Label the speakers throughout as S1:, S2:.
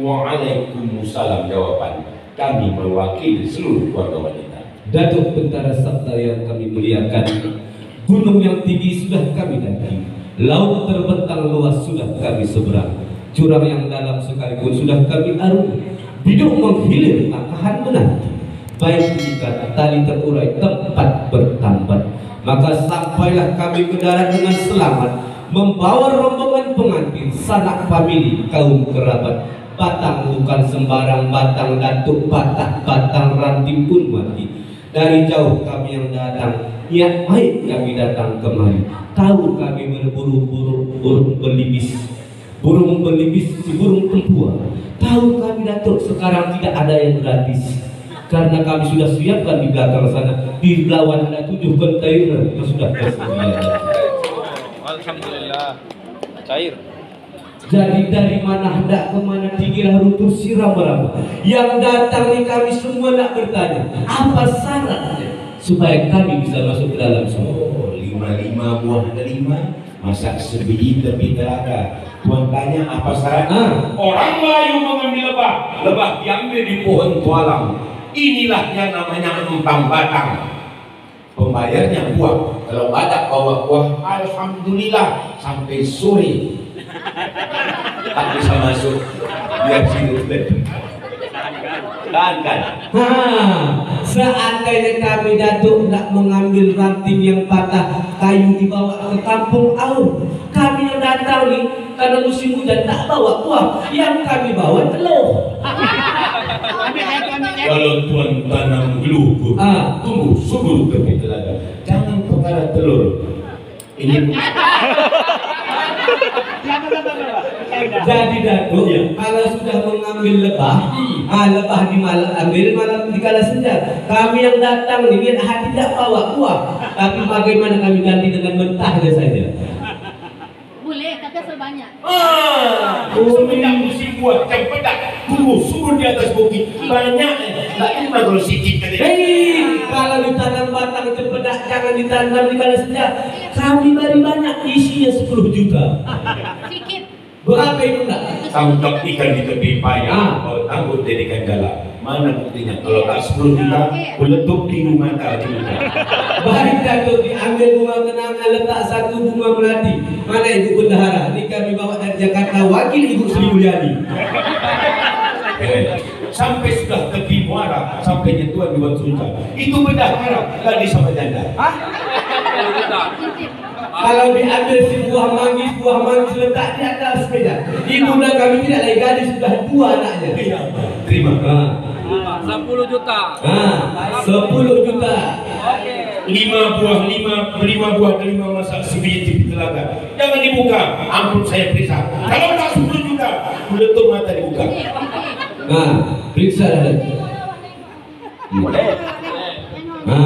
S1: Waalaikumsalam jawaban. Kami mewakili seluruh keluarga wanita.
S2: Datuk Tentara Sabta yang kami muliakan Gunung yang tinggi sudah kami daki Laut terbentang luas sudah kami seberang Jurang yang dalam sekalipun sudah kami arungi. Biduk menghilir akahan menanti Baik terikat tali terurai tempat bertambat. Maka sampailah kami ke darat dengan selamat Membawa rombongan pengantin Sanak famili kaum kerabat. Batang bukan sembarang batang datuk patah batang ranting pun mati. Dari jauh kami yang datang niat baik kami datang kemari. Tahu kami berburu burung belibis burung belibis si burung tempua tahu kami datuk sekarang tidak ada yang gratis. Karena kami sudah siapkan di belakang sana. Di lawan ada tujuh kontainer. Yang sudah tersedia
S3: Alhamdulillah. Cair.
S2: Jadi dari mana hendak ke mana tinggilah runtuh siram meraba Yang datang ni kami semua nak bertanya Apa syaratnya Supaya kami bisa masuk ke dalam semua
S1: Oh, lima-lima buah delima masak sebiji tepi telaga. Tuan tanya apa syaratnya? Orang Melayu mengambil lebah, lebah diambil di pohon tualang. Inilah yang namanya empang batang. Pembayarnya buah. Kalau ada bawa buah, alhamdulillah sampai sore. Tak bisa masuk. Biar sini Kan kan?
S2: Ha, seandainya kami datuk nak mengambil ranting yang patah kayu dibawa ke kampung Aur, kami yang datang ni karena musim hujan tak bawa buah, yang kami bawa telur.
S1: Kalau tuan tanam gelugur,
S2: Ah.
S1: tunggu subur tepi telaga. Jangan perkara telur. Ini
S2: Jadi datuk, kalau sudah mengambil lebah, ah, lebah di malam ambil malam di kala senja. Kami yang datang ni niat hati tidak bawa buah, tapi bagaimana kami ganti dengan mentahnya saja.
S4: Boleh, tapi asal banyak.
S1: Ah, semenjak musim buah cempedak, tunggu subur di atas bukit. Banyak, tak terima kalau sikit kata dia.
S2: Hei, kalau ditanam batang cempedak jangan ditanam di kala senja. Kami beri banyak isinya 10 juta. Berapa itu enggak?
S1: Tangkap ikan di tepi payah,
S2: Ah.
S1: tangguh jadikan galah. Mana buktinya? Kalau tak 10 juta, meletup di rumah tak juta.
S2: Baik datuk diambil bunga kenanga letak satu bunga melati. Mana ibu bendahara? Ini kami bawa dari Jakarta wakil ibu Sri Mulyani.
S1: Eh, sampai sudah tepi muara, sampai nyentuhan dua juta. Itu bendahara, lagi sama janda.
S2: Kalau diambil si buah manggis, buah manggis letak di atas meja. Ibu dan kami tidak lagi gadis sudah dua anaknya.
S1: Iya, Terima.
S2: Ha.
S3: 10 juta
S2: Ha. 10 juta.
S1: lima buah lima lima buah lima masak sebiji di telaga jangan dibuka ampun saya periksa kalau tak sepuluh juta meletup mata dibuka
S2: Ha, periksa dah. Ha.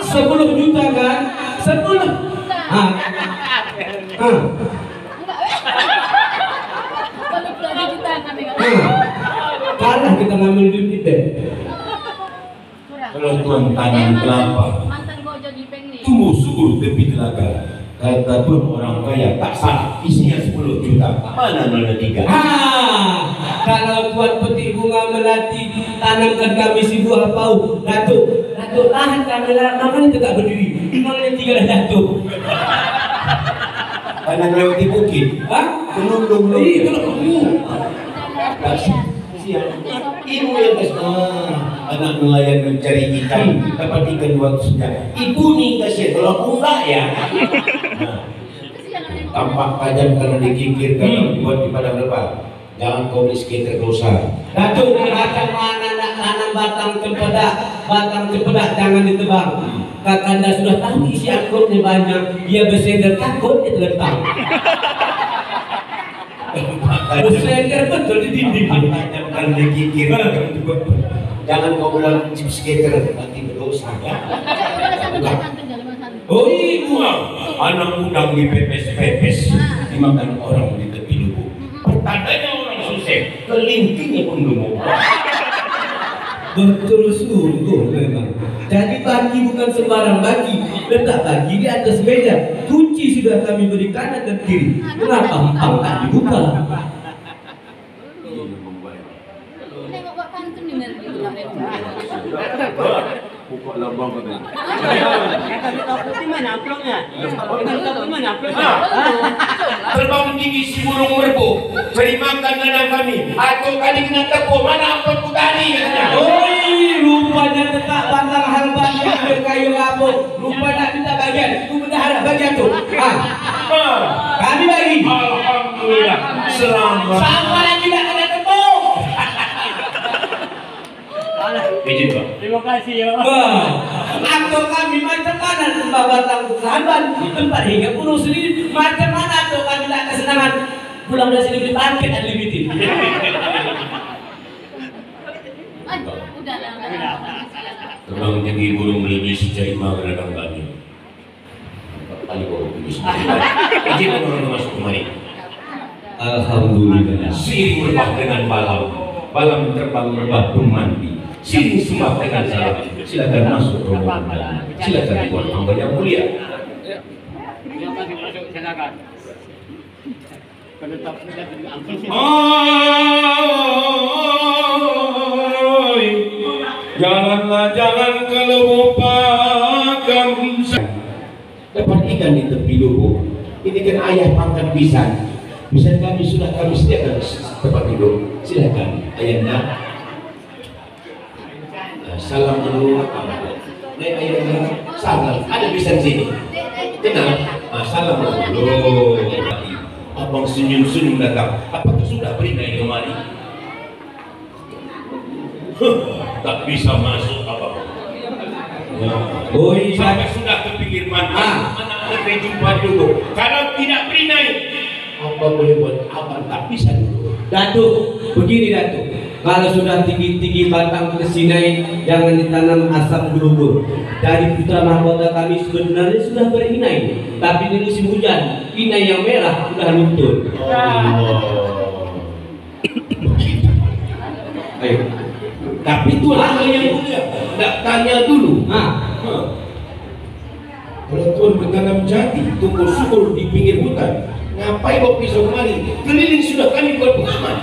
S2: 10 juta kan? 10. Ha. Ha.
S4: Kalau ada juta kami
S2: Ha. Kalah kita ngambil duit kita.
S1: kalau tuan tanam kelapa
S4: peng ni.
S1: tumbuh subur tepi telaga kata tuan orang kaya tak salah isinya 10 juta mana nolnya tiga
S2: Ha. Kalau tuan petik bunga melati tanamkan kami si buah pau Datuk Datuk tahan kami lah Makanya tegak berdiri Dah jatuh
S1: karena melewati bukit
S2: Ha?
S1: belum belum belum
S2: kalau kamu
S1: Tak siap. Ibu yang ah, anak nelayan mencari ikan dapat ikan dua saja. Ibu nih kasih kalau enggak ya. Nah, tampak tajam kalau dikikir kalau dibuat di padang lebar. Jangan kau beli skater dosa.
S2: Datuk macam mana nak tanam batang cempedak Batang cempedak jangan ditebang Kakanda sudah tahu isi angkutnya banyak Dia bersender takut dia terletak Bersender betul di dinding
S1: kalau dikikir. Jangan kau bilang chip skater nanti berdosa ya.
S2: Oh ibu
S1: Wah, anak udang di pepes-pepes dimakan orang di tepi lubuk. Eh, kelingkingnya pun gemuk.
S2: Betul sungguh memang. Jadi bagi bukan sembarang bagi. Letak bagi di atas meja. Kunci sudah kami beri kanan dan kiri. Kenapa empang tak dibuka?
S3: Buka lambang kata.
S5: Mana amplopnya? Mana amplopnya?
S1: Terbang tinggi si burung merbu, cari makan kami. Atau kali kena tepuk, mana amplopku tadi katanya.
S2: Rupanya tetap pantang halban ambil kayu lapuk. Rupa nak minta bagian. Itu bendahara bagian tu. Ha,
S1: Ah,
S2: kami bagi.
S1: Alhamdulillah, selamat.
S2: Sama lagi tak kena tepuk.
S1: Pak.
S5: Terima kasih ya.
S2: Atau kami macam mana tempat batang sahabat tempat hingga pulau sendiri macam mana atau kami tak kesenangan pulang dari sini beli paket unlimited.
S1: Terbang tinggi burung melipis cari makan ladang kami. Kali kau melipis. Izin orang masuk kemari.
S2: Alhamdulillah.
S1: Siri merbah dengan balam, balam terbang merbah pun mandi. Sini dengan salam. Silakan masuk rombongan dalam. Silakan tuan hamba yang mulia.
S5: Kasih masuk silakan. Penetap.
S1: Dapat ikan di tepi lubuk. Ini kan ayah pangkat pisang. Pisang kami sudah kami sediakan tempat duduk. Silakan ayahnya. Eh, Salam dulu. Nek ayahnya salam. Ada pisang sini. Kenal? Ah, salam dulu. Abang senyum-senyum datang. Apakah sudah beri naik kemari? Tak bisa masuk apa
S2: Oi,
S1: Sampai sudah ke pinggir pantai,
S2: Ah.
S1: anak kita jumpa dulu. Kalau tidak beri naik, apa boleh buat? Abang tak bisa dulu.
S2: Datuk, begini Datuk. Kalau sudah tinggi-tinggi batang kesinai, jangan ditanam asap berubur. Dari putra mahkota kami sebenarnya sudah berinai, tapi di musim hujan, inai yang merah sudah luntur. Ayo.
S1: Tapi tuan hamba yang mulia, tak tanya dulu.
S2: Ah,
S1: Tuan bertanam jati, tumbuh subur di pinggir hutan, ngapain bawa pisau kemari? Keliling sudah kami buat pengaman.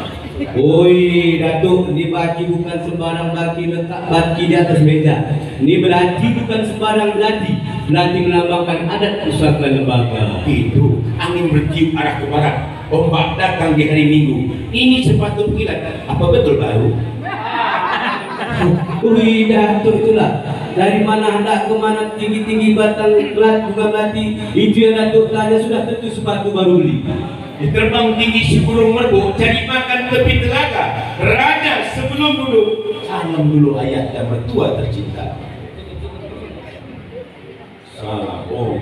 S2: Oi, Datuk, ini baki bukan sembarang baki letak baki di atas meja. Ini belati bukan sembarang belati. Belati melambangkan adat pusaka lembaga.
S1: Itu angin bertiup arah ke barat. Ombak datang di hari Minggu. Ini sepatu kilat. Apa betul baru?
S2: Wih, Datuk itulah. Dari mana hendak ke mana tinggi-tinggi batang belat bunga melati. Itu yang Datuk tanya sudah tentu sepatu baru beli.
S1: Diterbang tinggi si burung merbu cari makan tepi telaga. Raja sebelum duduk. Salam dulu ayah dan mertua tercinta. Salam. Oh,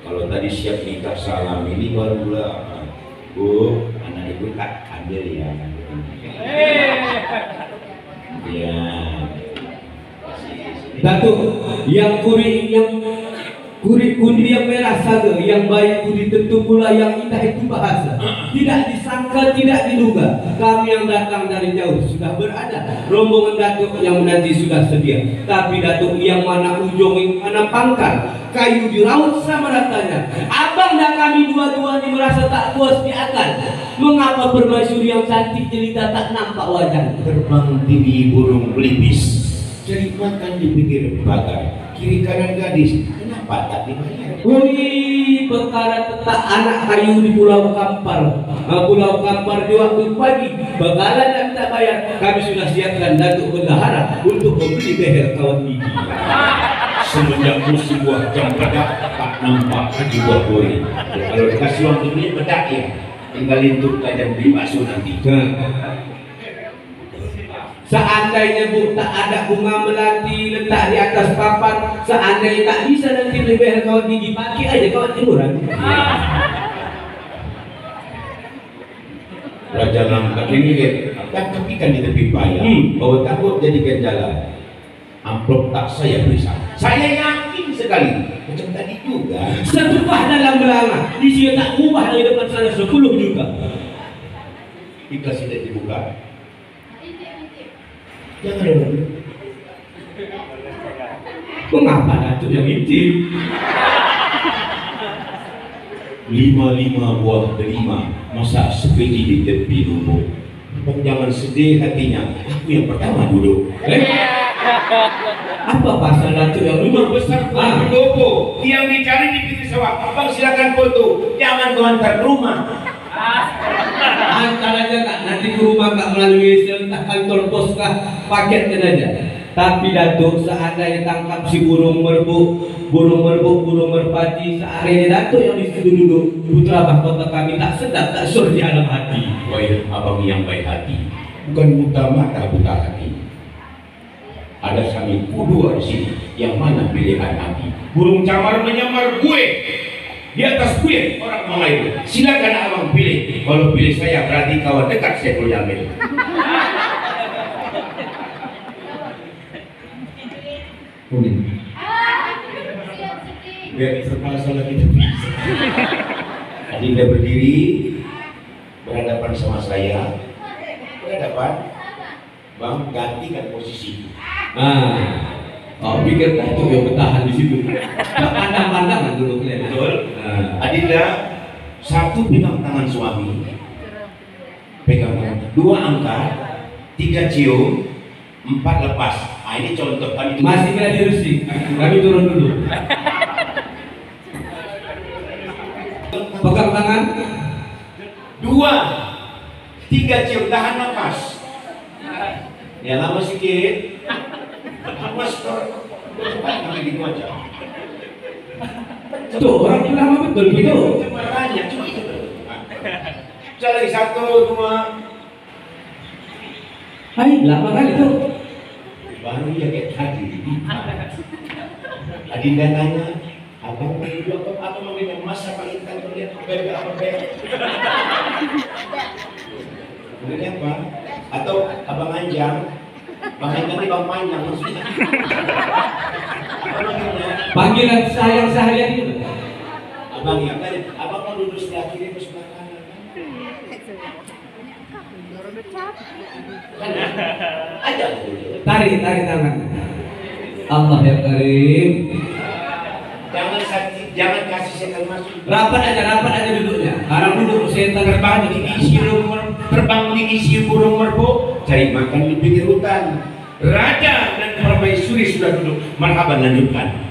S1: kalau tadi siap nikah salam ini baru pula. Bu, anak ibu tak ambil ya. Ya.
S2: Datuk, yang kuri yang kuri kundi yang merah saga, yang baik budi tentu pula yang indah itu bahasa. Tidak disangka, tidak diduga. Kami yang datang dari jauh sudah berada. Rombongan Datuk yang menanti sudah sedia. Tapi Datuk yang mana ujung, yang mana pangkal, kayu diraut sama ratanya. Abang dan kami dua-dua ini merasa tak puas di atas. Mengapa permaisuri yang cantik jelita tak nampak wajah?
S1: Terbang tinggi burung pelipis. Cari makan di pinggir pagar. Kiri kanan gadis. Kenapa tak dibayar?
S2: Wih, perkara tetap anak kayu di Pulau Kampar. Nah, Pulau Kampar di waktu pagi, bekalan yang tak bayar, kami sudah siapkan datuk bendahara untuk membeli beher kawan gigi.
S1: Semenjak musim buah cempedak tak nampak lagi buah kori. Kalau dikasih uang untuk beli bedak ya. Tinggal lintuk aja beli bakso nanti.
S2: Seandainya bu tak ada bunga melati letak di atas papan, seandainya tak bisa nanti beher kawan gigi, pakai aja kawan timuran.
S1: Raja Langkat ini lihat tangkap ikan di tepi payah.
S2: Hmm.
S1: Bawa takut jadikan jalan. Amplop tak saya beri sama. Saya yakin sekali. Macam tadi juga.
S2: Setupah dalam belanga, di sini tak ubah dari depan sana sepuluh juta.
S1: Ikhlas tidak dibuka. Jangan dong.
S2: Mengapa datuk yang intip?
S1: Lima lima buah delima masa seperti di tepi lubuk. Bang jangan sedih hatinya. Aku yang pertama duduk.
S2: Eh? Apa pasal datuk yang
S1: Rumah
S2: duduk?
S1: besar
S2: Ah.
S1: buah pendopo yang dicari di pinggir sawah. Abang silakan foto. Jangan kau antar rumah.
S2: Antar aja kak, nanti ke rumah kak melalui sel kantor pos kak, paketkan aja. Tapi Datuk seandainya tangkap si burung merbuk, burung merbuk, burung merpati, seandainya Datuk yang di situ duduk, putra mahkota kami tak sedap, tak sur di alam hati.
S1: Wahai abang yang baik hati, bukan buta mata buta hati. Ada kami dua di sini, yang mana pilihan hati? Burung camar menyamar gue, di atas gue orang Melayu. Silakan abang pilih. Kalau pilih saya berarti kawan dekat saya Jamil. Kuning. Biar terpaksa lagi bisa. Adinda berdiri berhadapan sama saya. Berhadapan. Bang gantikan posisi.
S2: Nah, oh pikir Datuk yang bertahan di situ. Pandang-pandangan dulu kalian.
S1: Betul.
S2: Nah,
S1: Adinda satu pegang tangan suami, pegang tangan. Dua angkat, tiga cium, empat lepas. Ah ini contoh kami itu.
S2: masih kena dirusi. Kami turun dulu. Pegang tangan.
S1: Dua, tiga cium tahan nafas. Ya lama sedikit. Mas kami gitu aja.
S2: Tuh, orang itu lama betul gitu.
S1: Cuma tanya, cuma itu. Lagi satu, dua.
S2: Hai, lama kali tuh.
S1: Baru ya kayak tadi. Adinda nanya, abang mau dulu apa apa mau minum emas apa intan kemudian bebek apa bebek? Kemudian apa? Atau abang anjang? Bang anjang ini bang panjang maksudnya. Apa namanya?
S2: Panggilan sayang seharian itu.
S1: Abang yang tadi, abang mau duduk sebelah kiri atau sebelah kanan? Ada dulu.
S2: Tarik, tarik tangan. Allah ya Karim.
S1: Jangan sakit, jangan kasih setan masuk.
S2: Rapat aja, rapat aja duduknya. Sekarang duduk setan
S1: terbang
S2: terbang
S1: di isi burung terbang di isi burung merpuk cari makan di pinggir hutan raja dan permaisuri sudah duduk marhaban lanjutkan